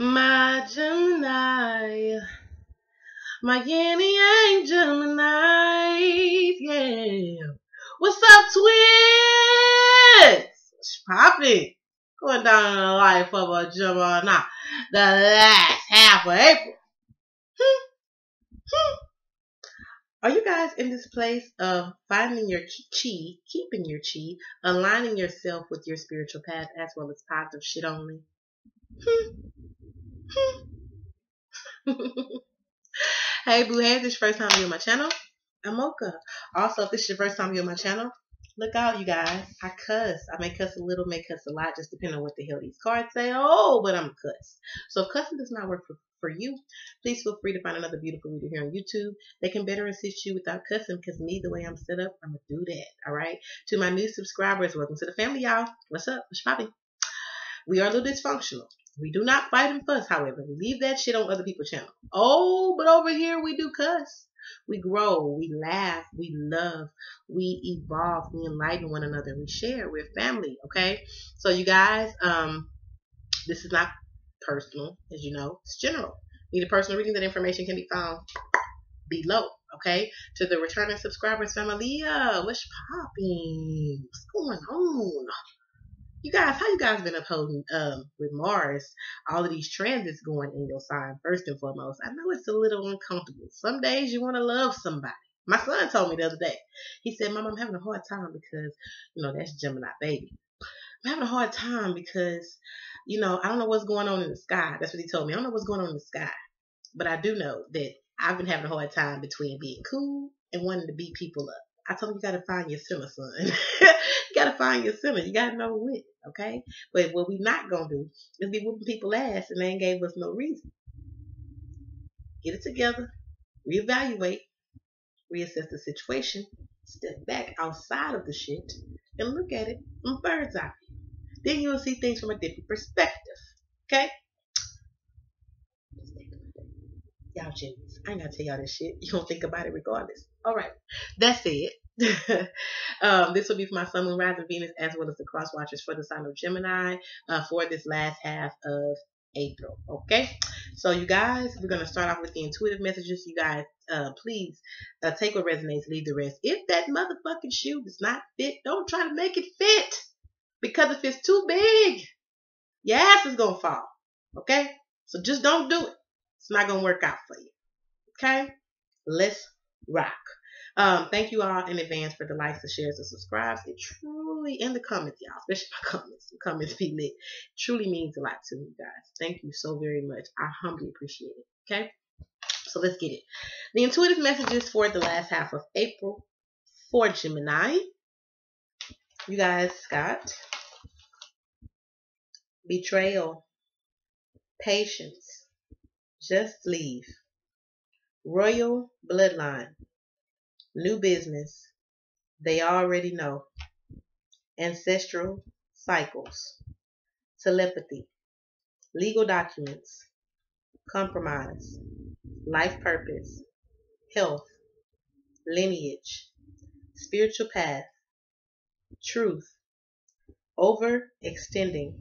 My Gemini, my yin yang Gemini, yeah. What's up, twins? Popping. Going down in the life of a Gemini. The last half of April. Hmm. Hmm. Are you guys in this place of finding your chi, keeping your chi, aligning yourself with your spiritual path as well as positive shit only? Hmm. hey boo, this is your first time on my channel, I'm Mocha. Also, if this is your first time on my channel, look out, you guys. I cuss. I may cuss a little, may cuss a lot, just depending on what the hell these cards say. Oh, but I'm cuss. So if cussing does not work for, for you, please feel free to find another beautiful reader here on YouTube They can better assist you without cussing because me, the way I'm set up, I'm going to do that. All right? To my new subscribers, welcome to the family, y'all. What's up? What's popping? We are a little dysfunctional. We do not fight and fuss, however. We leave that shit on other people's channel. Oh, but over here we do cuss. We grow, we laugh, we love, we evolve, we enlighten one another, we share, we're family, okay? So you guys, um, this is not personal, as you know, it's general. Need a personal reading, that information can be found below, okay? To the returning subscribers, family, uh, what's popping? What's going on? You guys, how you guys been upholding um with Mars, all of these transits going in your sign, first and foremost. I know it's a little uncomfortable. Some days you want to love somebody. My son told me the other day. He said, Mom, I'm having a hard time because, you know, that's Gemini baby. I'm having a hard time because, you know, I don't know what's going on in the sky. That's what he told me. I don't know what's going on in the sky. But I do know that I've been having a hard time between being cool and wanting to beat people up. I told him you gotta find your center, son. you gotta find your center. You gotta know when, okay? But what we not gonna do is be whooping people ass and they ain't gave us no reason. Get it together, reevaluate, reassess the situation, step back outside of the shit, and look at it from bird's eye Then you'll see things from a different perspective. Okay? Y'all genius. I ain't gotta tell y'all this shit. You don't think about it regardless. All right. That's it. um, this will be for my Sun, Moon, Rising, Venus, as well as the cross watchers for the sign of Gemini uh, for this last half of April. Okay, so you guys, we're gonna start off with the intuitive messages. You guys, uh, please uh, take what resonates, leave the rest. If that motherfucking shoe does not fit, don't try to make it fit because if it's too big, your ass is gonna fall. Okay, so just don't do it. It's not gonna work out for you. Okay, let's rock. Um, thank you all in advance for the likes, the shares, the subscribes. It truly, in the comments, y'all, especially my comments, the comments be lit, truly means a lot to me, guys. Thank you so very much. I humbly appreciate it. Okay? So let's get it. The intuitive messages for the last half of April for Gemini. You guys got betrayal, patience, just leave, royal bloodline, New business. They already know. Ancestral cycles. Telepathy. Legal documents. Compromise. Life purpose. Health. Lineage. Spiritual path. Truth. Overextending.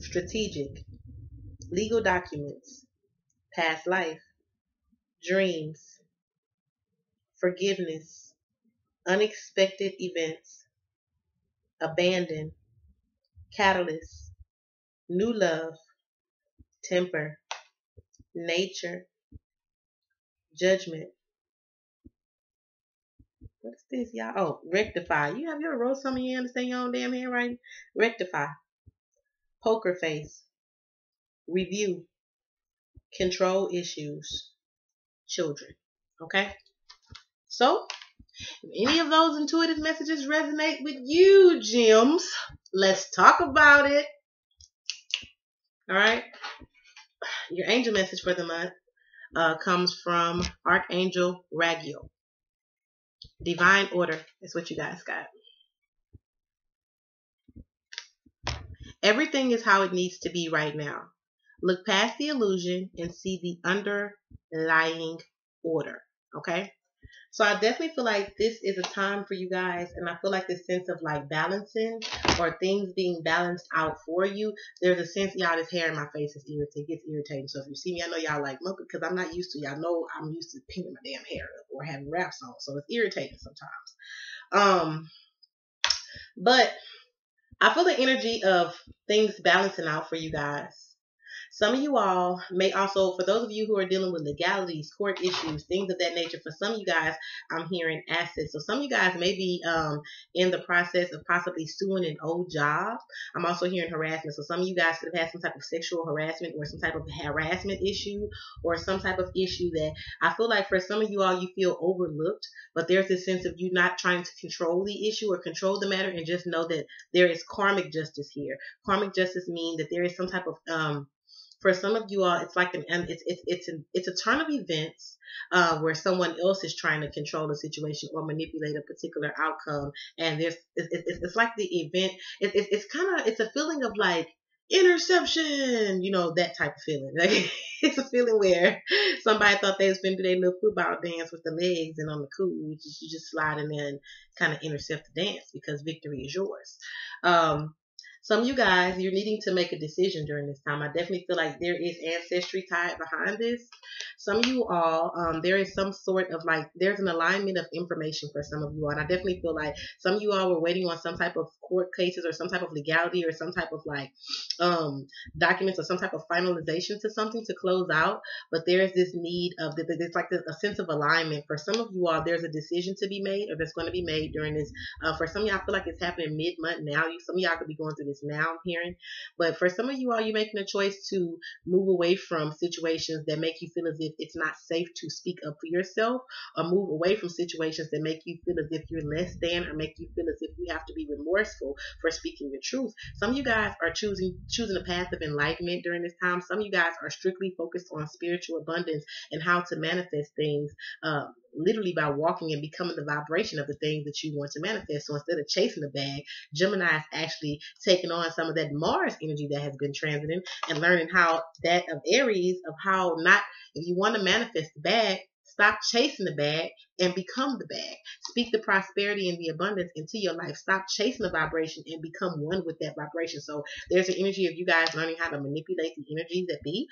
Strategic. Legal documents. Past life. Dreams forgiveness, unexpected events, abandon, catalyst, new love, temper, nature, judgment. What's this, y'all? Oh, rectify. You have you ever wrote something you understand your own damn handwriting? Rectify. Poker face. Review. Control issues. Children. Okay? So, if any of those intuitive messages resonate with you, gems, let's talk about it. All right. Your angel message for the month uh, comes from Archangel Raguel. Divine order is what you guys got. Everything is how it needs to be right now. Look past the illusion and see the underlying order. Okay? So I definitely feel like this is a time for you guys, and I feel like this sense of like balancing or things being balanced out for you. There's a sense, y'all, this hair in my face is irritating. It gets irritating. So if you see me, I know y'all like mocha because I'm not used to. Y'all know I'm used to pinning my damn hair up or having wraps on, so it's irritating sometimes. Um, but I feel the energy of things balancing out for you guys. Some of you all may also, for those of you who are dealing with legalities, court issues, things of that nature, for some of you guys, I'm hearing assets. So some of you guys may be um, in the process of possibly suing an old job. I'm also hearing harassment. So some of you guys could have had some type of sexual harassment or some type of harassment issue or some type of issue that I feel like for some of you all, you feel overlooked, but there's this sense of you not trying to control the issue or control the matter and just know that there is karmic justice here. Karmic justice means that there is some type of um, for some of you all, it's like an it's it's it's a it's a turn of events uh, where someone else is trying to control the situation or manipulate a particular outcome, and there's it's, it's, it's like the event. It, it, it's kind of it's a feeling of like interception, you know, that type of feeling. Like it's a feeling where somebody thought they was to do their little football dance with the legs and on the cool, you just, you just slide in kind of intercept the dance because victory is yours. Um, some of you guys, you're needing to make a decision during this time. I definitely feel like there is ancestry tied behind this. Some of you all, um, there is some sort of like, there's an alignment of information for some of you all. And I definitely feel like some of you all were waiting on some type of court cases or some type of legality or some type of like um, documents or some type of finalization to something to close out. But there's this need of, there's like a sense of alignment. For some of you all, there's a decision to be made or that's going to be made during this. Uh, for some of y'all, I feel like it's happening mid month now. You, some of y'all could be going through this now, I'm hearing. But for some of you all, you're making a choice to move away from situations that make you feel as if it's not safe to speak up for yourself, or move away from situations that make you feel as if you're less than, or make you feel as if you have to be remorseful for speaking the truth. Some of you guys are choosing choosing a path of enlightenment during this time. Some of you guys are strictly focused on spiritual abundance and how to manifest things. Um, literally by walking and becoming the vibration of the things that you want to manifest. So instead of chasing the bag, Gemini is actually taking on some of that Mars energy that has been transiting and learning how that of Aries of how not if you want to manifest the bag, Stop chasing the bag and become the bag. Speak the prosperity and the abundance into your life. Stop chasing the vibration and become one with that vibration. So there's an energy of you guys learning how to manipulate the energies that be.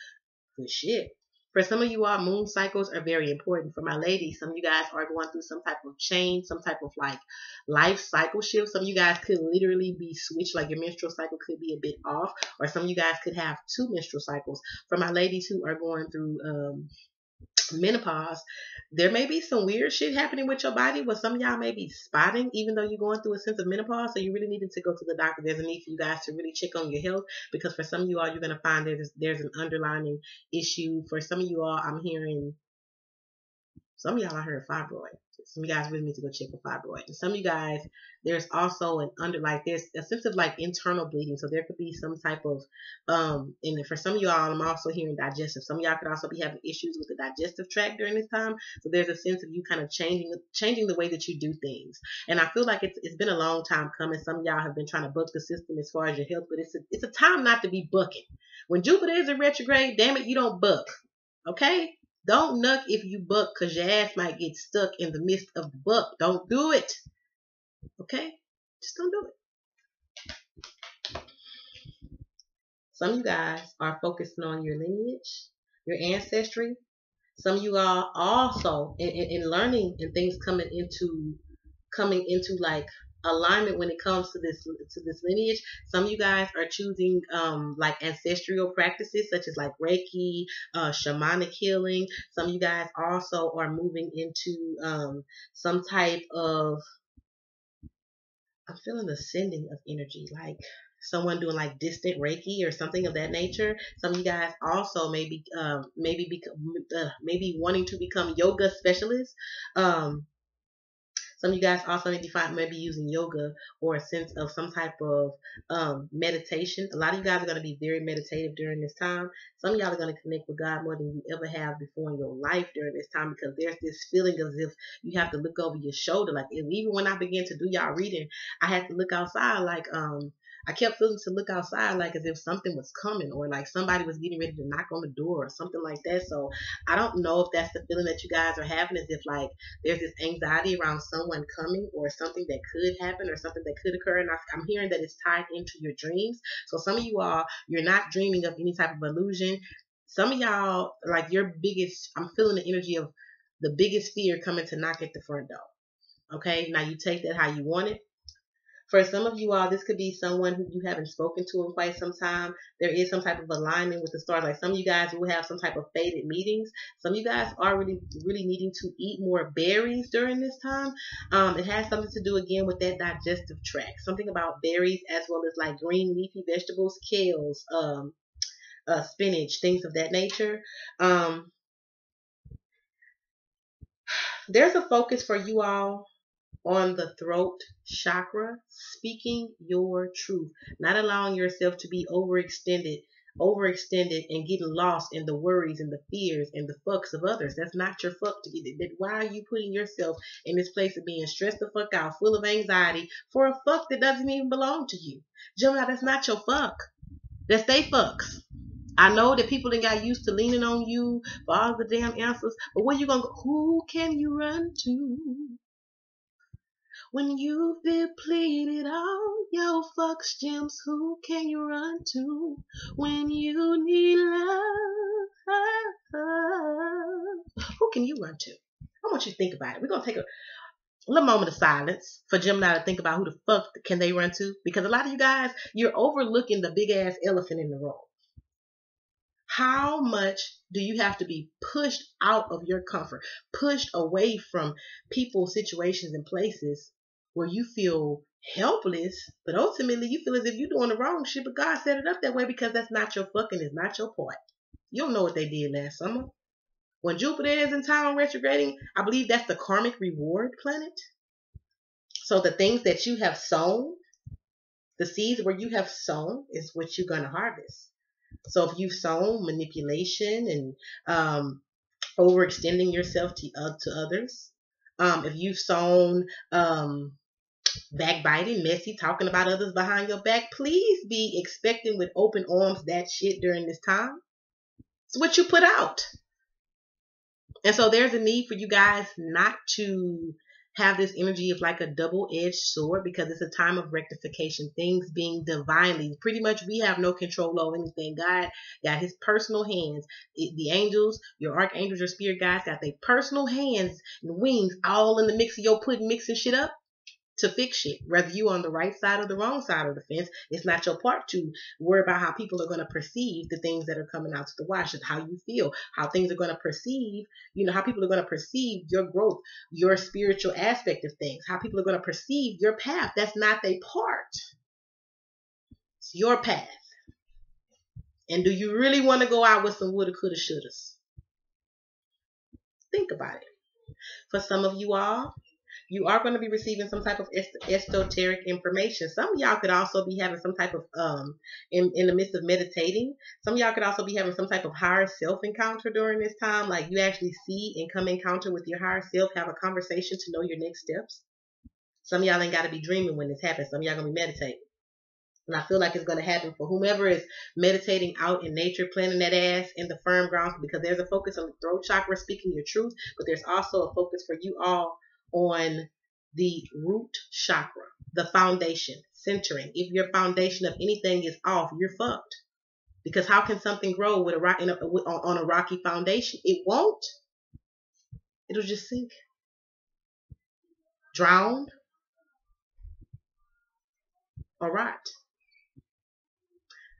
Good shit. For some of you all, moon cycles are very important. For my ladies, some of you guys are going through some type of change, some type of like life cycle shift. Some of you guys could literally be switched, like your menstrual cycle could be a bit off, or some of you guys could have two menstrual cycles. For my ladies who are going through um, menopause, there may be some weird shit happening with your body what some of y'all may be spotting, even though you're going through a sense of menopause. So you really needed to go to the doctor. There's a need for you guys to really check on your health because for some of you all, you're going to find there's, there's an underlying issue. For some of you all, I'm hearing some of y'all I heard fibroid. Some of you guys really need to go check for fibroid. And some of you guys, there's also an under like there's a sense of like internal bleeding. So there could be some type of um and for some of y'all, I'm also hearing digestive. Some of y'all could also be having issues with the digestive tract during this time. So there's a sense of you kind of changing changing the way that you do things. And I feel like it's it's been a long time coming. Some of y'all have been trying to buck the system as far as your health, but it's a, it's a time not to be bucking. When Jupiter is in retrograde, damn it, you don't buck. Okay? Don't nuck if you buck because your ass might get stuck in the midst of the buck. Don't do it. Okay? Just don't do it. Some of you guys are focusing on your lineage, your ancestry. Some of you are also in, in, in learning and things coming into coming into like alignment when it comes to this to this lineage. Some of you guys are choosing um, like ancestral practices such as like Reiki, uh, shamanic healing. Some of you guys also are moving into um, some type of I'm feeling the sending of energy like someone doing like distant Reiki or something of that nature. Some of you guys also maybe um, maybe become uh, maybe wanting to become yoga specialists. Um, some of you guys also need to find maybe using yoga or a sense of some type of um, meditation. A lot of you guys are going to be very meditative during this time. Some of y'all are going to connect with God more than you ever have before in your life during this time because there's this feeling as if you have to look over your shoulder. Like even when I began to do y'all reading, I had to look outside like um I kept feeling to look outside like as if something was coming or like somebody was getting ready to knock on the door or something like that. So I don't know if that's the feeling that you guys are having, as if like there's this anxiety around someone coming or something that could happen or something that could occur. And I, I'm hearing that it's tied into your dreams. So some of you all, you're not dreaming of any type of illusion. Some of y'all, like your biggest, I'm feeling the energy of the biggest fear coming to knock at the front door. Okay, now you take that how you want it. For some of you all, this could be someone who you haven't spoken to in quite some time. There is some type of alignment with the stars. Like some of you guys will have some type of faded meetings. Some of you guys are really, really needing to eat more berries during this time. Um, it has something to do again with that digestive tract. Something about berries as well as like green leafy vegetables, kales, um, uh, spinach, things of that nature. Um, there's a focus for you all on the throat chakra, speaking your truth, not allowing yourself to be overextended, overextended and getting lost in the worries and the fears and the fucks of others. That's not your fuck to get. be. Why are you putting yourself in this place of being stressed the fuck out, full of anxiety for a fuck that doesn't even belong to you? Gemini, that's not your fuck. That's they fucks. I know that people didn't got used to leaning on you for all the damn answers, but where you gonna go? Who can you run to? When you've depleted all your fuck gems, who can you run to when you need love? Who can you run to? I want you to think about it. We're gonna take a little moment of silence for Gemini to think about who the fuck can they run to because a lot of you guys you're overlooking the big ass elephant in the room. How much do you have to be pushed out of your comfort, pushed away from people, situations, and places where you feel helpless, but ultimately you feel as if you're doing the wrong shit, but God set it up that way because that's not your fucking, it's not your part. You don't know what they did last summer. When Jupiter is in town retrograding, I believe that's the karmic reward planet. So the things that you have sown, the seeds where you have sown is what you're going to harvest. So if you've sown manipulation and um, overextending yourself to, uh, to others, um, if you've sown um, backbiting, messy, talking about others behind your back, please be expecting with open arms that shit during this time. It's what you put out. And so there's a need for you guys not to have this energy of like a double-edged sword because it's a time of rectification, things being divinely. Pretty much we have no control over anything. God got his personal hands. The angels, your archangels, your spirit guides got their personal hands and wings all in the mix of your putting mixing shit up to fix shit. Whether you're on the right side or the wrong side of the fence, it's not your part to worry about how people are going to perceive the things that are coming out to the wash. It's how you feel, how things are going to perceive, you know, how people are going to perceive your growth, your spiritual aspect of things, how people are going to perceive your path. That's not their part. It's your path. And do you really want to go out with some woulda, coulda, shouldas? Think about it. For some of you all, you are going to be receiving some type of esoteric information. Some y'all could also be having some type of, um, in, in the midst of meditating, some y'all could also be having some type of higher self encounter during this time. Like you actually see and come encounter with your higher self, have a conversation to know your next steps. Some y'all ain't got to be dreaming when this happens. Some y'all to be meditating. And I feel like it's going to happen for whomever is meditating out in nature, planting that ass in the firm ground, because there's a focus on the throat chakra, speaking your truth, but there's also a focus for you all on the root chakra, the foundation, centering. If your foundation of anything is off, you're fucked. Because how can something grow with a rock a, on a rocky foundation? It won't. It'll just sink. drown, or rot.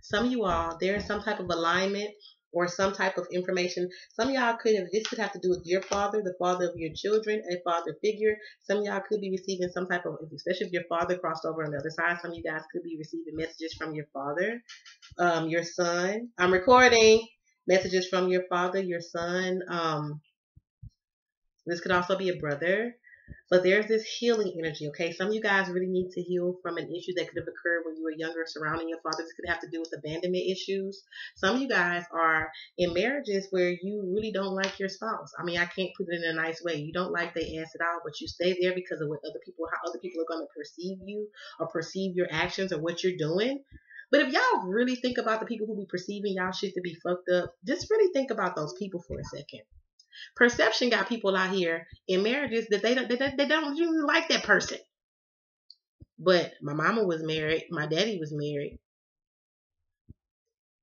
Some of you all, there is some type of alignment or some type of information. Some y'all could have, this could have to do with your father, the father of your children, a father figure. Some y'all could be receiving some type of, especially if your father crossed over on the other side, some of you guys could be receiving messages from your father, um, your son. I'm recording messages from your father, your son. Um, this could also be a brother. But there's this healing energy, okay? Some of you guys really need to heal from an issue that could have occurred when you were younger surrounding your father. This could have to do with abandonment issues. Some of you guys are in marriages where you really don't like your spouse. I mean, I can't put it in a nice way. You don't like they ass at all, but you stay there because of what other people, how other people are going to perceive you or perceive your actions or what you're doing. But if y'all really think about the people who be perceiving y'all shit to be fucked up, just really think about those people for a second. Perception got people out here in marriages that they don't they, they don't even like that person. But my mama was married, my daddy was married.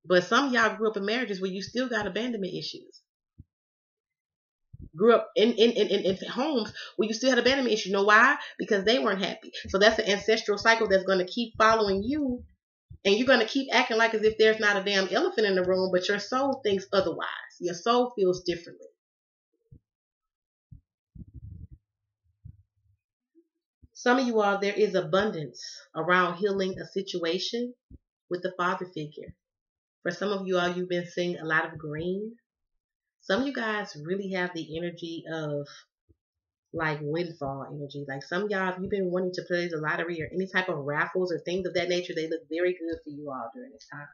But some y'all grew up in marriages where you still got abandonment issues. Grew up in, in, in, in, homes where you still had abandonment issues. You know why? Because they weren't happy. So that's an ancestral cycle that's going to keep following you. And you're going to keep acting like as if there's not a damn elephant in the room, but your soul thinks otherwise. Your soul feels differently. Some of you all, there is abundance around healing a situation with the father figure. For some of you all, you've been seeing a lot of green. Some of you guys really have the energy of like windfall energy. Like some y'all, if you've been wanting to play the lottery or any type of raffles or things of that nature, they look very good for you all during this time.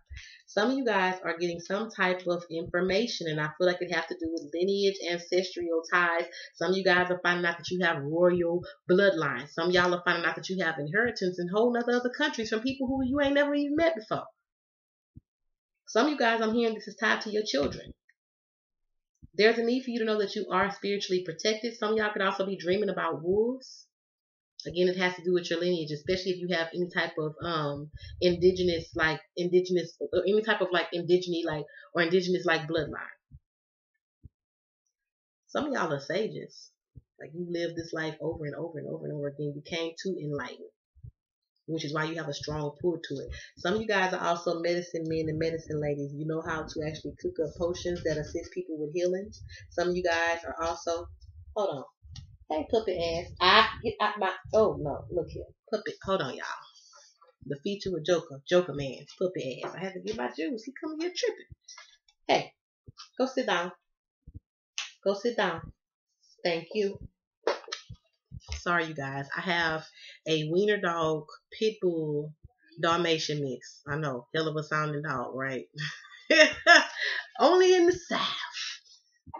Some of you guys are getting some type of information, and I feel like it has to do with lineage, ancestral ties. Some of you guys are finding out that you have royal bloodlines. Some y'all are finding out that you have inheritance in whole nother other countries from people who you ain't never even met before. Some of you guys, I'm hearing this is tied to your children. There's a need for you to know that you are spiritually protected. Some y'all could also be dreaming about wolves. Again, it has to do with your lineage, especially if you have any type of um indigenous like indigenous or any type of like indigenous like or indigenous like bloodline. Some of y'all are sages. Like you lived this life over and over and over and over again. You came enlightened which is why you have a strong pull to it. Some of you guys are also medicine men and medicine ladies. You know how to actually cook up potions that assist people with healing. Some of you guys are also, hold on. Hey, puppet ass. I get out my, oh no, look here. Puppet, hold on, y'all. The feature with Joker, Joker man, puppet ass. I had to get my juice. He coming here tripping. Hey, go sit down. Go sit down. Thank you. Sorry, you guys. I have a wiener dog pit bull Dalmatian mix. I know, hell of a sounding dog, right? Only in the South.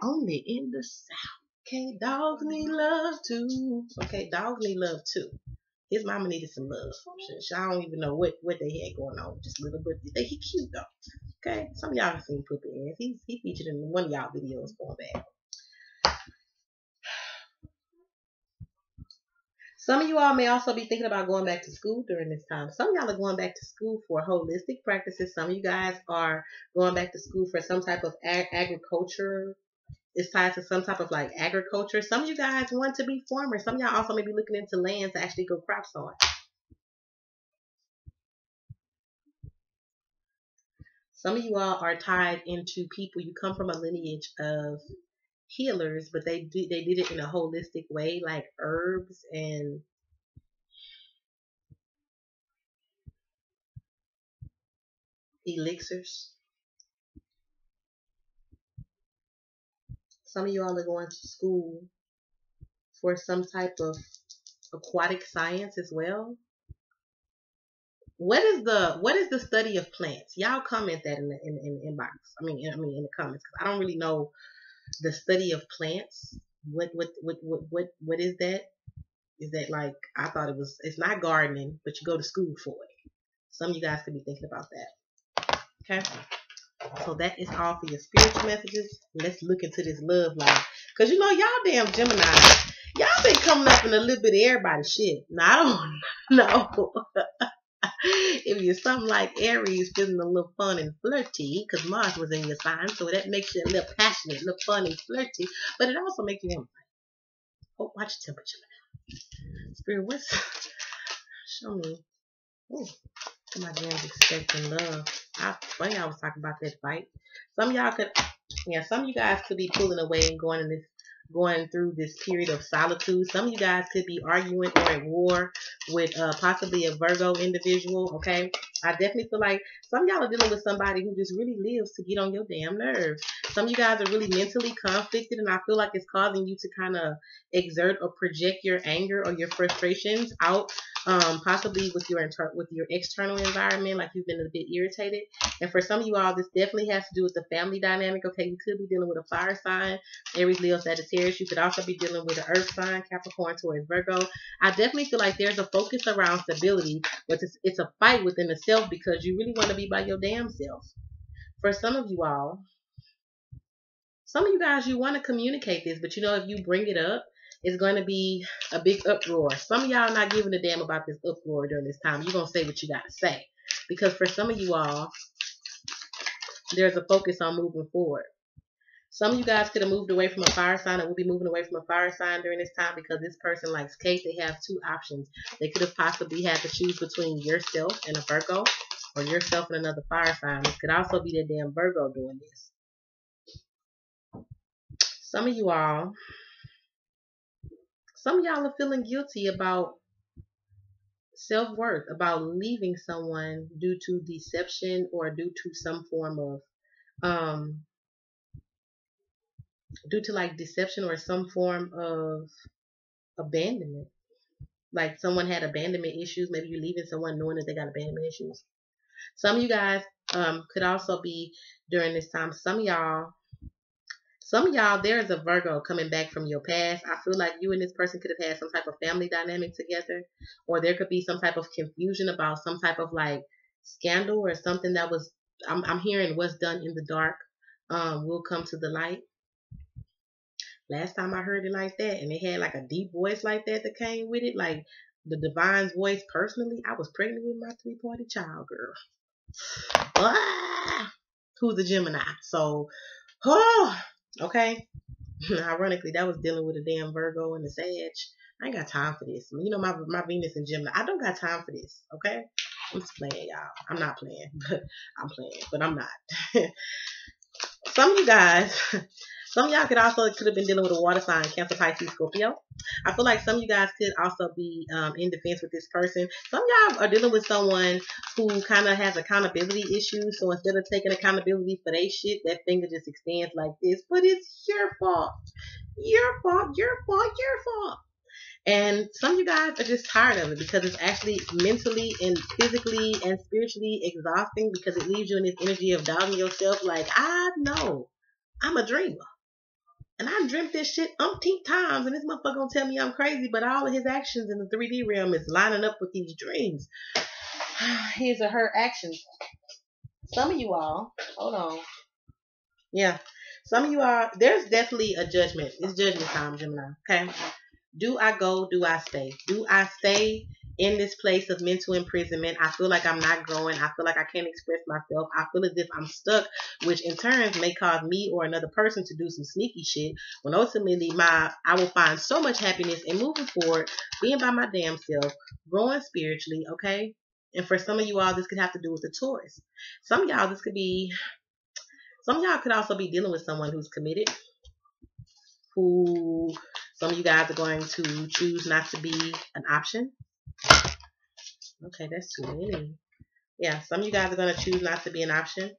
Only in the South. Okay, dogs need love too. Okay, dogs need love too. His mama needed some love. I don't even know what, what they had going on. Just a little bit. They, he cute though. Okay, some of y'all have seen Poopy ass. He's he featured in one of y'all videos going back. Some of you all may also be thinking about going back to school during this time. Some of y'all are going back to school for holistic practices. Some of you guys are going back to school for some type of ag- agriculture. It's tied to some type of like agriculture. Some of you guys want to be farmers. Some of y'all also may be looking into land to actually go crops on. Some of you all are tied into people. You come from a lineage of healers, but they did they did it in a holistic way, like herbs and elixirs. Some of you all are going to school for some type of aquatic science as well. What is the what is the study of plants? Y'all comment that in the in, in the inbox. I mean, I mean in the comments. I don't really know the study of plants. What what what what what what is that? Is that like I thought it was? It's not gardening, but you go to school for it. Some of you guys could be thinking about that. Okay. So that is all for your spiritual messages. Let's look into this love life. Cause you know y'all damn Gemini. Y'all been coming up in a little bit of everybody's shit. Now I don't know. if you're something like Aries, feeling a little fun and flirty, because Mars was in your sign, so that makes you a little passionate, a little fun and flirty, but it also makes you Oh, watch your temperature Spirit, what's show me? Oh, my dreams expecting love. I funny I was talking about that fight. Some y'all could, yeah, some of you guys could be pulling away and going in this going through this period of solitude. Some of you guys could be arguing or at war with uh, possibly a Virgo individual, okay? I definitely feel like some y'all are dealing with somebody who just really lives to get on your damn nerves. Some of you guys are really mentally conflicted, and I feel like it's causing you to kind of exert or project your anger or your frustrations out, um, possibly with your inter- with your external environment, like you've been a bit irritated. And for some of you all, this definitely has to do with the family dynamic. Okay, you could be dealing with a fire sign, Aries, Leo, Sagittarius. You could also be dealing with an earth sign, Capricorn, Taurus, Virgo. I definitely feel like there's a focus around stability, but it's, it's a fight within the self because you really want to be by your damn self. For some of you all, some of you guys, you want to communicate this, but you know, if you bring it up, it's going to be a big uproar. Some of y'all not giving a damn about this uproar during this time. You're going to say what you got to say. Because for some of you all, there's a focus on moving forward. Some of you guys could have moved away from a fire sign or will be moving away from a fire sign during this time because this person likes Kate. They have two options. They could have possibly had to choose between yourself and a Virgo or yourself and another fire sign. This could also be the damn Virgo doing this. Some of you all, some of y'all are feeling guilty about self worth, about leaving someone due to deception or due to some form of, um, due to like deception or some form of abandonment. Like someone had abandonment issues. Maybe you're leaving someone knowing that they got abandonment issues. Some of you guys um, could also be during this time. Some of y'all some of y'all, there is a Virgo coming back from your past. I feel like you and this person could have had some type of family dynamic together, or there could be some type of confusion about some type of like scandal or something that was. I'm, I'm hearing what's done in the dark um, will come to the light. Last time I heard it like that, and it had like a deep voice like that that came with it, like the divine's voice personally. I was pregnant with my three party child, girl. Ah, who's a Gemini? So, oh, Okay. Ironically, that was dealing with a damn Virgo and a Sag. I ain't got time for this. You know, my my Venus and Gemini. I don't got time for this. Okay. I'm just playing, y'all. I'm not playing, but I'm playing, but I'm not. Some of you guys, some of y'all could also could have been dealing with a water sign, Cancer, Pisces, Scorpio. I feel like some of you guys could also be um, in defense with this person. Some of y'all are dealing with someone who kind of has accountability issues. So instead of taking accountability for their shit, that finger just extends like this. But it's your fault. Your fault. Your fault. Your fault. And some of you guys are just tired of it because it's actually mentally and physically and spiritually exhausting because it leaves you in this energy of doubting yourself like, I know I'm a dreamer. And I dreamt this shit umpteen times, and this motherfucker gonna tell me I'm crazy, but all of his actions in the 3D realm is lining up with these dreams. His or her actions. Some of you all, hold on. Yeah. Some of you are, there's definitely a judgment. It's judgment time, Gemini. Okay. Do I go? Do I stay? Do I stay in this place of mental imprisonment. I feel like I'm not growing. I feel like I can't express myself. I feel as if I'm stuck, which in turn may cause me or another person to do some sneaky shit. When ultimately my I will find so much happiness in moving forward, being by my damn self, growing spiritually, okay? And for some of you all, this could have to do with the Taurus. Some y'all, this could be some y'all could also be dealing with someone who's committed, who some of you guys are going to choose not to be an option Okay, that's too many. Yeah, some of you guys are going to choose not to be an option.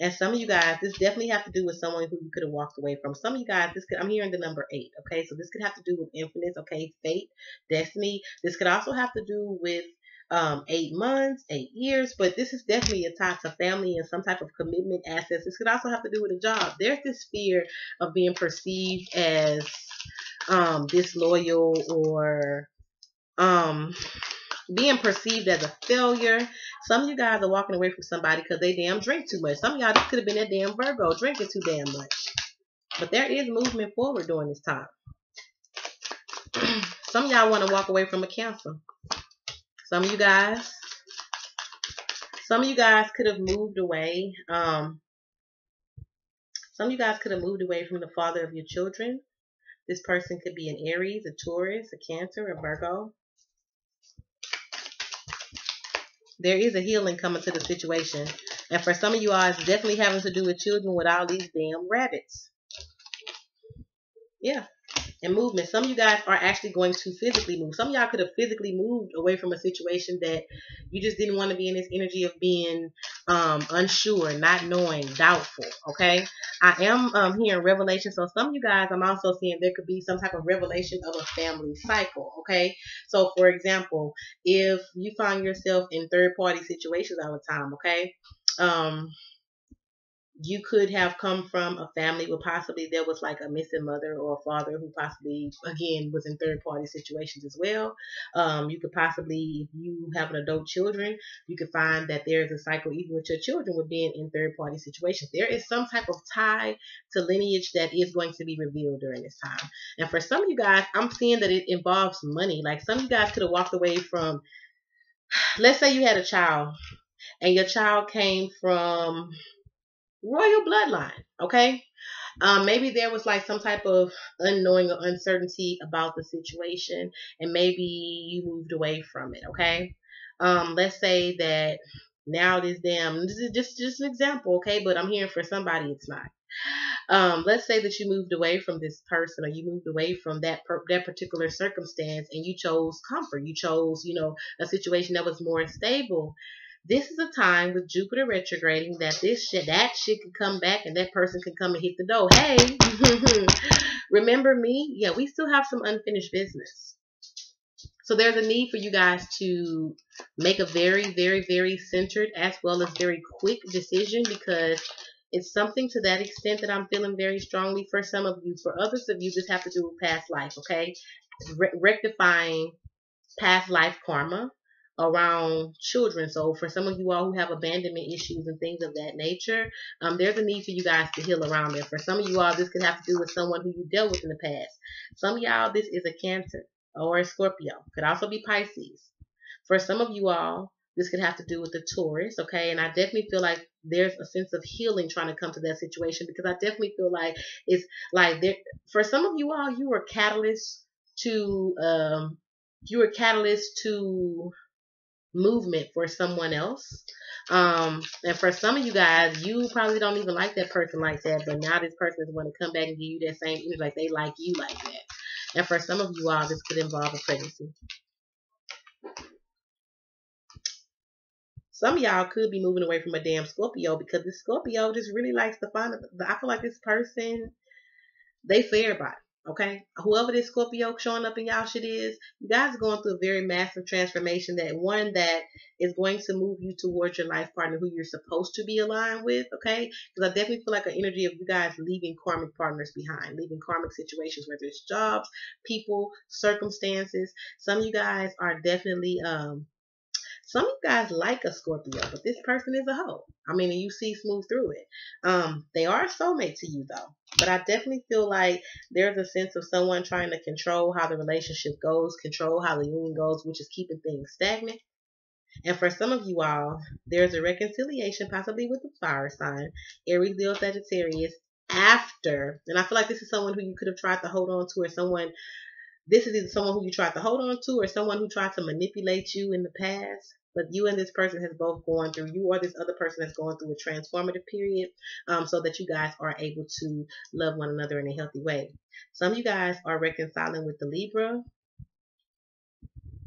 And some of you guys, this definitely have to do with someone who you could have walked away from. Some of you guys, this could, I'm hearing the number eight. Okay, so this could have to do with infinite, okay, fate, destiny. This could also have to do with um, eight months, eight years, but this is definitely a tie to family and some type of commitment assets. This could also have to do with a job. There's this fear of being perceived as um, disloyal or um being perceived as a failure. Some of you guys are walking away from somebody because they damn drink too much. Some of y'all just could have been that damn Virgo drinking too damn much. But there is movement forward during this time. Some of y'all want to walk away from a cancer. Some of you guys, some of you guys could have moved away. Um, some of you guys could have moved away from the father of your children. This person could be an Aries, a Taurus, a Cancer, a Virgo. There is a healing coming to the situation. And for some of you all, it's definitely having to do with children with all these damn rabbits. Yeah. And movement. Some of you guys are actually going to physically move. Some of y'all could have physically moved away from a situation that you just didn't want to be in this energy of being um, unsure, not knowing, doubtful. Okay. I am um, hearing revelation. So some of you guys, I'm also seeing there could be some type of revelation of a family cycle. Okay. So for example, if you find yourself in third party situations all the time, okay. Um, you could have come from a family where possibly there was like a missing mother or a father who possibly again was in third party situations as well. Um, you could possibly if you have an adult children you could find that there's a cycle even with your children with being in third party situations. There is some type of tie to lineage that is going to be revealed during this time. And for some of you guys i'm seeing that it involves money. Like some of you guys could have walked away from let's say you had a child and your child came from royal bloodline. Okay. Um, maybe there was like some type of unknowing or uncertainty about the situation, and maybe you moved away from it. Okay. Um, let's say that now this damn this is just just an example, okay? But I'm hearing for somebody it's not. Um, let's say that you moved away from this person or you moved away from that per, that particular circumstance and you chose comfort. You chose, you know, a situation that was more stable. This is a time with Jupiter retrograding that this shit, that shit can come back and that person can come and hit the door. Hey, remember me? Yeah, we still have some unfinished business. So there's a need for you guys to make a very, very, very centered as well as very quick decision because it's something to that extent that I'm feeling very strongly for some of you. For others of you, this have to do with past life, okay? Re- rectifying past life karma around children. So for some of you all who have abandonment issues and things of that nature, um, there's a need for you guys to heal around there. For some of you all, this could have to do with someone who you dealt with in the past. Some of y'all, this is a Cancer or a Scorpio. Could also be Pisces. For some of you all, this could have to do with the Taurus, okay? And I definitely feel like there's a sense of healing trying to come to that situation because I definitely feel like it's like there. For some of you all, you were catalyst to um, you were catalyst to movement for someone else. Um, and for some of you guys, you probably don't even like that person like that, but now this person is going to come back and give you that same energy, like they like you like that. And for some of you all, this could involve a pregnancy. Some of y'all could be moving away from a damn Scorpio because this Scorpio just really likes to find. I feel like this person, they fair about it. Okay, whoever this Scorpio showing up in y'all shit is, you guys are going through a very massive transformation. That one that is going to move you towards your life partner who you're supposed to be aligned with. Okay, because I definitely feel like an energy of you guys leaving karmic partners behind, leaving karmic situations, whether it's jobs, people, circumstances. Some of you guys are definitely um some of you guys like a Scorpio, but this person is a hoe. I mean, you see smooth through it. Um, they are a soulmate to you though. But I definitely feel like there's a sense of someone trying to control how the relationship goes, control how the union goes, which is keeping things stagnant. And for some of you all, there's a reconciliation, possibly with the fire sign, Aries, Leo, Sagittarius, after. And I feel like this is someone who you could have tried to hold on to, or someone. This is either someone who you tried to hold on to, or someone who tried to manipulate you in the past but you and this person has both gone through you or this other person has gone through a transformative period um, so that you guys are able to love one another in a healthy way. Some of you guys are reconciling with the libra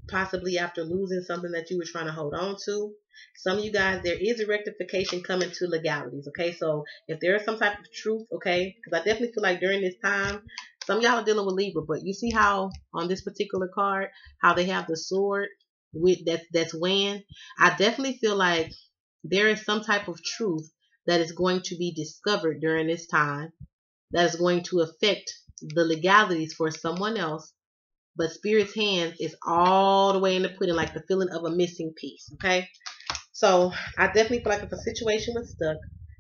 possibly after losing something that you were trying to hold on to. Some of you guys there is a rectification coming to legalities okay? So if there is some type of truth okay? Because i definitely feel like during this time some y'all are dealing with libra but you see how on this particular card how they have the sword with that's that's weighing, I definitely feel like there is some type of truth that is going to be discovered during this time that is going to affect the legalities for someone else. But Spirit's hands is all the way in the pudding, like the feeling of a missing piece. Okay. So I definitely feel like if a situation was stuck,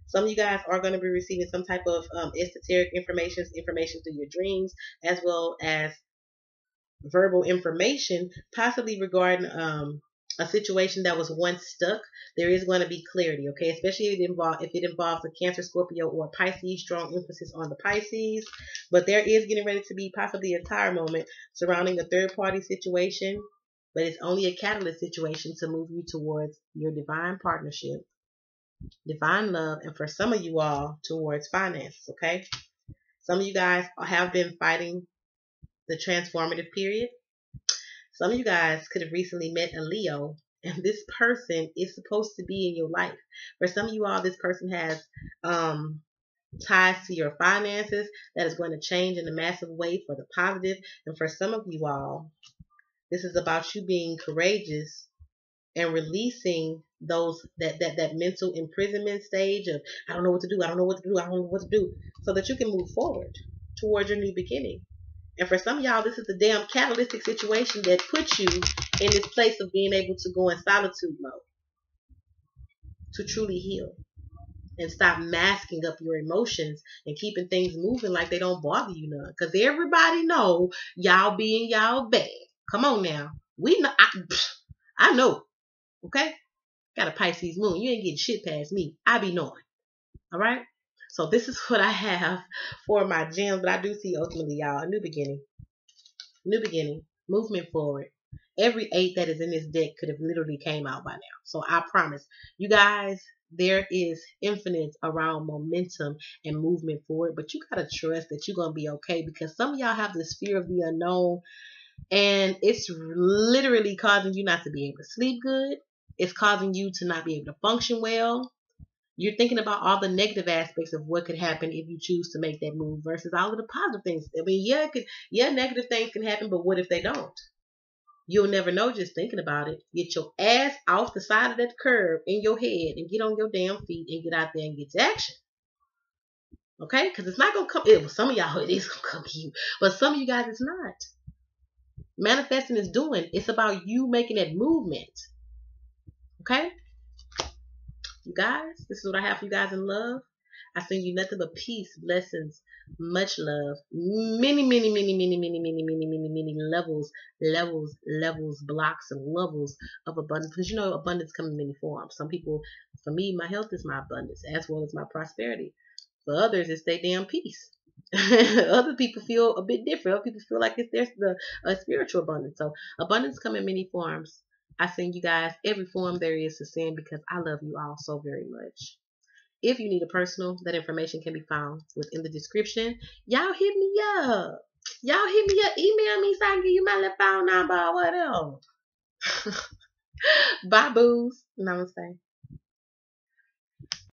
some of you guys are going to be receiving some type of um, esoteric information, information through your dreams, as well as verbal information, possibly regarding um, a situation that was once stuck, there is going to be clarity, okay? Especially if it, involve, if it involves a Cancer, Scorpio, or Pisces, strong emphasis on the Pisces. But there is getting ready to be possibly a tire moment surrounding a third party situation, but it's only a catalyst situation to move you towards your divine partnership, divine love, and for some of you all, towards finances, okay? Some of you guys have been fighting the transformative period. Some of you guys could have recently met a Leo, and this person is supposed to be in your life. For some of you all, this person has um, ties to your finances that is going to change in a massive way for the positive. And for some of you all, this is about you being courageous and releasing those that that that mental imprisonment stage of I don't know what to do, I don't know what to do, I don't know what to do, so that you can move forward towards your new beginning. And for some of y'all, this is the damn catalytic situation that puts you in this place of being able to go in solitude mode to truly heal and stop masking up your emotions and keeping things moving like they don't bother you none. Cause everybody know y'all being y'all bad. Come on now. We know. I, I know. Okay. Got a Pisces moon. You ain't getting shit past me. I be knowing. All right. So this is what I have for my gems, but I do see ultimately y'all a new beginning. New beginning. Movement forward. Every eight that is in this deck could have literally came out by now. So I promise you guys, there is infinite around momentum and movement forward, but you gotta trust that you're gonna be okay because some of y'all have this fear of the unknown and it's literally causing you not to be able to sleep good. It's causing you to not be able to function well. You're thinking about all the negative aspects of what could happen if you choose to make that move versus all of the positive things. I mean, yeah, could, yeah, negative things can happen, but what if they don't? You'll never know just thinking about it. Get your ass off the side of that curb in your head and get on your damn feet and get out there and get to action. Okay? Because it's not going to come. It, well, some of y'all, it is going to come to you. But some of you guys, it's not. Manifesting is doing. It's about you making that movement. Okay? You guys, this is what I have for you guys in love. I send you nothing but peace, blessings, much love, many, many, many, many, many, many, many, many, many levels, levels, levels, blocks, and levels of abundance. Because you know, abundance comes in many forms. Some people, for me, my health is my abundance as well as my prosperity. For others, it's their damn peace. Other people feel a bit different. Other people feel like it's their the a spiritual abundance. So abundance come in many forms. I send you guys every form there is to send because I love you all so very much. If you need a personal, that information can be found within the description. Y'all hit me up. Y'all hit me up. Email me so I can give you my phone number or whatever. Bye, boos. Namaste.